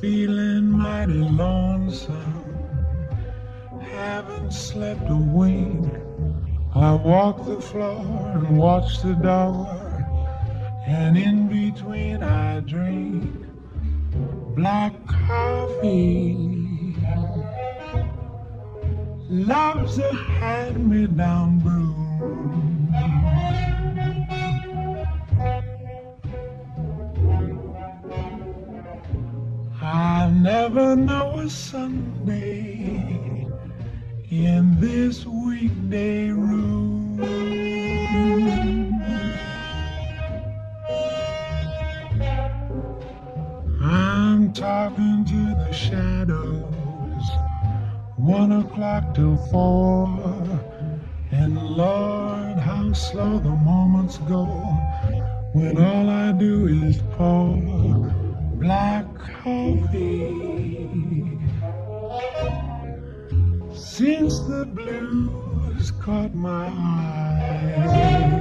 feeling mighty lonesome. Haven't slept a wink. I walk the floor and watch the door, and in between I drink black coffee. Love's a hand-me-down brew. Never know a Sunday in this weekday room. I'm talking to the shadows, one o'clock till four, and Lord, how slow the moments go when all I do is pour black coffee. Since the blues caught my eye.